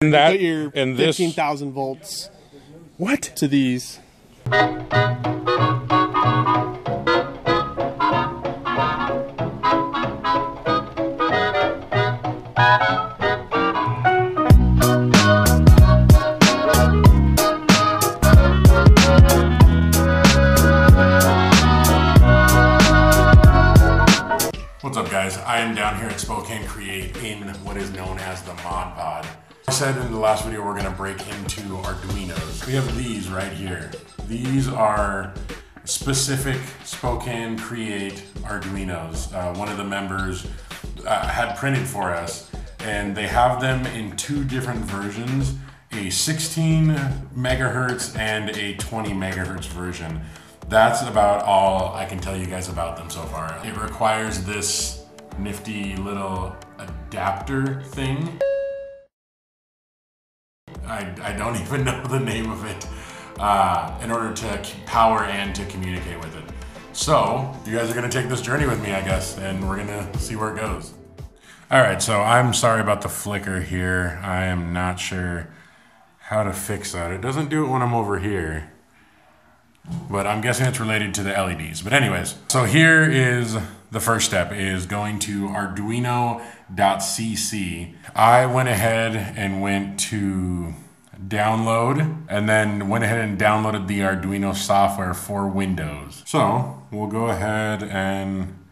And that Put your and this 15,000 volts what? to these. What's up, guys? I am down here at Spokane Create in what is known as the Mod Pod. Said in the last video we're to break into Arduinos. We have these right here. These are specific Spokane Create Arduinos. Uh, one of the members uh, had printed for us, and they have them in two different versions a 16 megahertz and a 20 megahertz version. That's about all I can tell you guys about them so far. It requires this nifty little adapter thing. I, I don't even know the name of it uh, in order to power and to communicate with it. So, you guys are gonna take this journey with me, I guess, and we're gonna see where it goes. All right, so I'm sorry about the flicker here. I am not sure how to fix that. It doesn't do it when I'm over here but I'm guessing it's related to the LEDs. But anyways, so here is the first step is going to arduino.cc. I went ahead and went to download and then went ahead and downloaded the Arduino software for Windows. So we'll go ahead and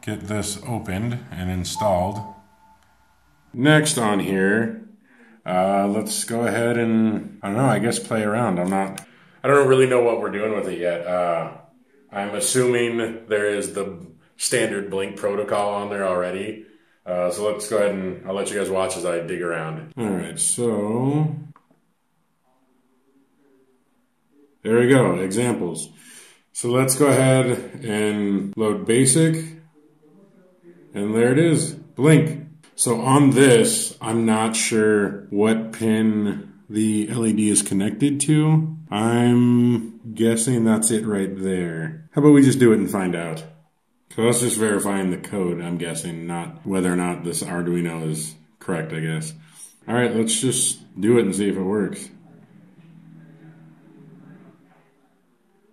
get this opened and installed. Next on here, uh, let's go ahead and, I don't know, I guess play around. I'm not, I don't really know what we're doing with it yet. Uh, I'm assuming there is the standard Blink protocol on there already. Uh, so let's go ahead and I'll let you guys watch as I dig around. All right, so there we go, examples. So let's go ahead and load basic. And there it is, Blink. So on this, I'm not sure what pin the LED is connected to. I'm guessing that's it right there. How about we just do it and find out? So that's just verifying the code, I'm guessing, not whether or not this Arduino is correct, I guess. All right, let's just do it and see if it works.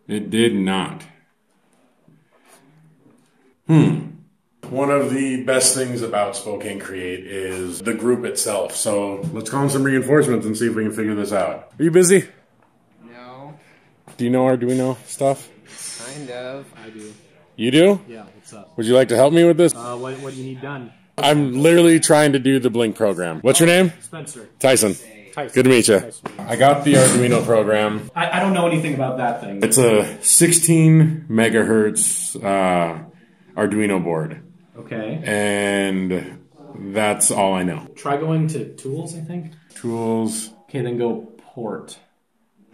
It did not. Hmm. One of the best things about Spokane Create is the group itself. So let's call in some reinforcements and see if we can figure this out. Are you busy? No, Do you know Arduino stuff? kind of. I do. You do? Yeah, what's up? Would you like to help me with this? Uh, what, what do you need done? I'm literally trying to do the Blink program. What's your name? Spencer. Tyson. Tyson. Good to meet you. Nice to meet you. I got the Arduino program. I, I don't know anything about that thing. It's a 16 megahertz uh, Arduino board, Okay. and that's all I know. Try going to tools, I think. Tools, Okay, then go port.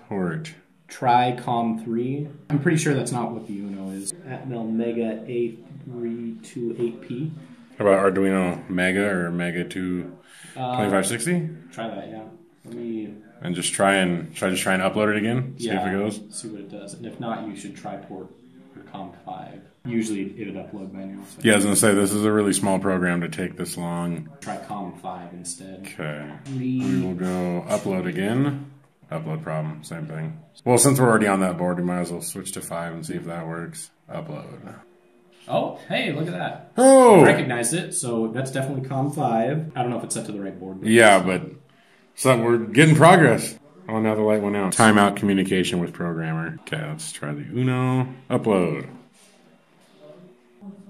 port. Try COM3. I'm pretty sure that's not what the Uno is. Atmel Mega A328P. How about Arduino Mega or Mega 2 Uh, 2560? try that, yeah. Let me And just try and should I just try and upload it again? See yeah, if it goes. see what it does. And if not, you should try port or COM5. Usually it would upload by now. So Yeah, I was gonna say this is a really small program to take this long. Try COM5 instead. Okay. We will go upload again. Upload problem, same thing. Well, since we're already on that board, we might as well switch to five and see if that works. Upload. Oh, hey, look at that. Oh! Recognized it, so that's definitely COM5. I don't know if it's set to the right board. but- Yeah, but so we're getting progress. Oh, now the light went out. Timeout communication with programmer. Okay, let's try the Uno. Upload.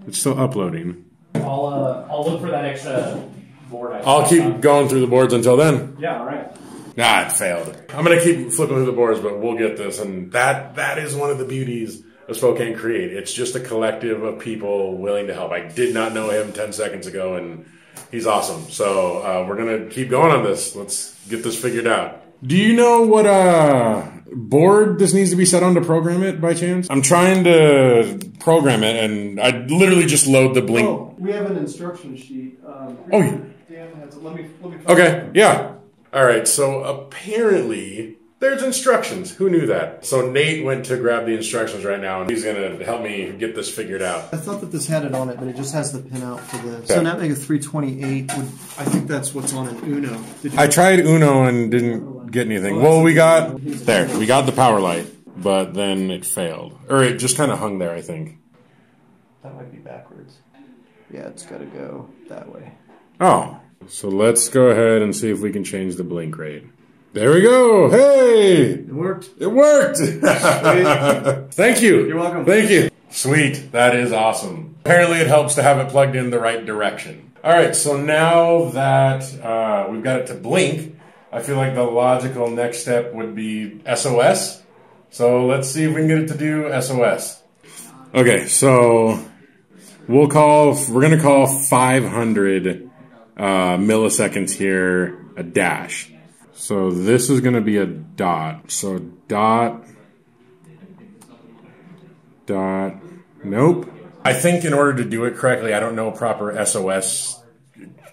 It's still uploading. I'll, uh, I'll look for that extra board. I I'll keep going through the boards until then. Yeah, all right. It failed. I'm gonna keep flipping through the boards, but we'll get this. And that that is one of the beauties of Spokane Create. It's just a collective of people willing to help. I did not know him 10 seconds ago, and he's awesome. So uh, we're gonna keep going on this. Let's get this figured out. Do you know what uh board this needs to be set on to program it by chance? I'm trying to program it, and I literally just load the blink. Oh, we have an instruction sheet. Um, Oh, you- Dan has it. Let me, let me. Okay, yeah. All right, so apparently there's instructions. Who knew that? So Nate went to grab the instructions right now, and he's gonna help me get this figured out. I thought that this had it on it, but it just has the pinout for the. Okay. So ATmega 328 would. I think that's what's on an Uno. Did you I tried Uno and didn't get anything. Well, we got there. We got the power light, but then it failed, or it just kind of hung there. I think. That might be backwards. Yeah, it's got to go that way. Oh, so let's go ahead and see if we can change the blink rate. There we go. Hey, It worked. it worked. Thank you. You're welcome. Thank you. Sweet. That is awesome. Apparently, it helps to have it plugged in the right direction. All right. So now that uh, we've got it to blink, I feel like the logical next step would be SOS. So let's see if we can get it to do SOS. Okay. So we'll call. We're gonna call 500 uh, milliseconds here a dash. So this is going to be a dot. So dot, dot, nope. I think in order to do it correctly, I don't know proper SOS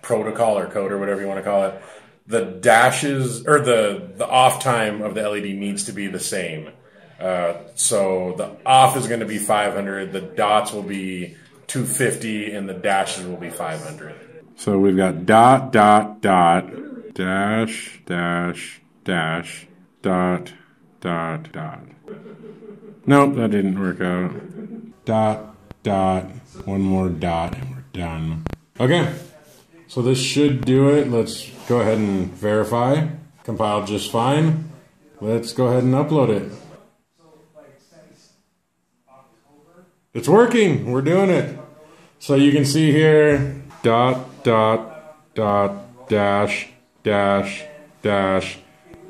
protocol or code or whatever you want to call it. The dashes or the the off time of the LED needs to be the same. Uh, so the off is going to be 500, the dots will be 250, and the dashes will be 500. So we've got dot, dot, dot, dash, dash, dash, dot, dot, dot. Nope, that didn't work out. Dot, dot, one more dot, and we're done. Okay, so this should do it. Let's go ahead and verify. Compiled just fine. Let's go ahead and upload it. It's working. We're doing it. So you can see here dot dot dot dash dash dash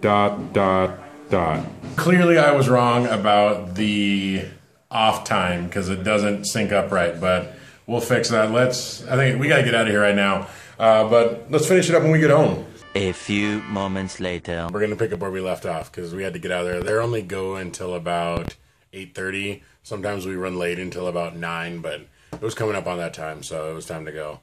dot dot dot. Clearly, I was wrong about the off time because it doesn't sync up right, but we'll fix that. Let's. I think we gotta get out of here right now. Uh, but let's finish it up when we get home. A few moments later. We're gonna pick up where we left off because we had to get out of there. They're only go until about eight thirty. Sometimes we run late until about nine, but it was coming up on that time, so it was time to go.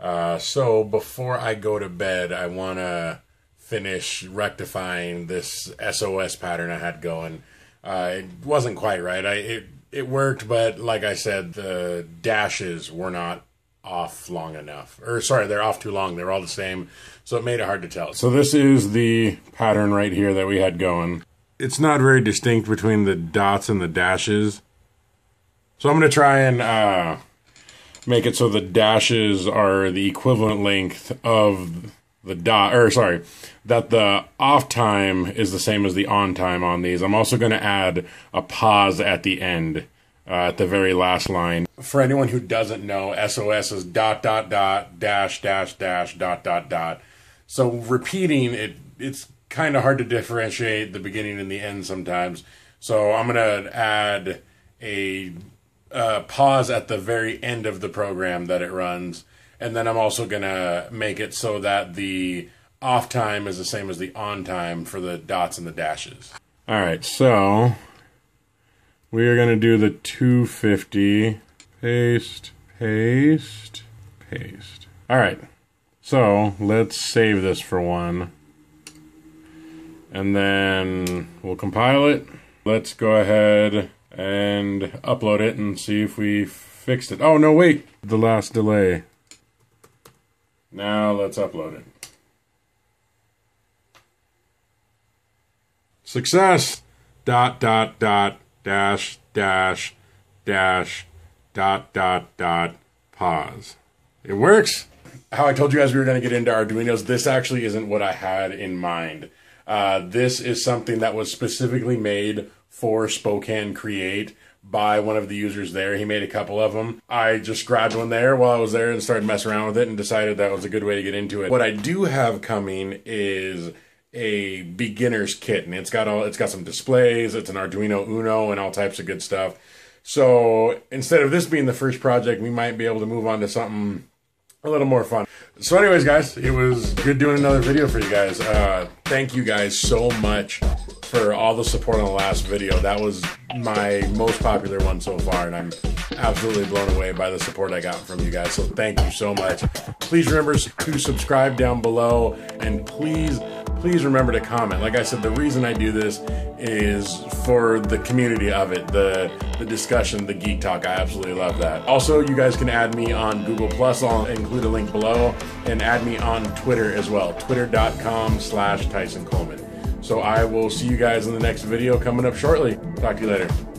Uh, so before I go to bed, I want to finish rectifying this SOS pattern I had going. Uh, it wasn't quite right. I it it worked, but like I said, the dashes were not off long enough. Or sorry, they're off too long. They're all the same, so it made it hard to tell. So this is the pattern right here that we had going. It's not very distinct between the dots and the dashes. So I'm to try and uh, make it so the dashes are the equivalent length of the dot, or sorry, that the off time is the same as the on time on these. I'm also going to add a pause at the end, uh, at the very last line. For anyone who doesn't know, SOS is dot dot dot dash dash dash dot dot dot. So repeating it, it's kind of hard to differentiate the beginning and the end sometimes. So I'm going to add a uh, pause at the very end of the program that it runs, and then I'm also gonna make it so that the off time is the same as the on time for the dots and the dashes. All right, so we are gonna do the 250 paste, paste, paste. All right, so let's save this for one, and then we'll compile it. Let's go ahead and upload it and see if we fixed it. Oh, no, wait. The last delay. Now let's upload it. Success! Dot, dot, dot, dash, dash, dash, dot, dot, dot, pause. It works! How I told you guys we were going to get into our Arduinos, this actually isn't what I had in mind. Uh, this is something that was specifically made for Spokane Create by one of the users there. He made a couple of them. I just grabbed one there while I was there and started messing around with it and decided that was a good way to get into it. What I do have coming is a beginner's kit and it's got all it's got some displays, it's an Arduino Uno and all types of good stuff. So instead of this being the first project, we might be able to move on to something a little more fun. So, anyways, guys, it was good doing another video for you guys. Uh, thank you guys so much for all the support on the last video. That was my most popular one so far, and I'm absolutely blown away by the support I got from you guys. So thank you so much. Please remember to subscribe down below, and please, please remember to comment. Like I said, the reason I do this is for the community of it, the the discussion, the geek talk. I absolutely love that. Also, you guys can add me on Google Plus. I'll include a link below, and add me on Twitter as well. Twitter.com slash Tyson Coleman. So I will see you guys in the next video coming up shortly. Talk to you later.